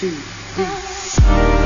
two, three.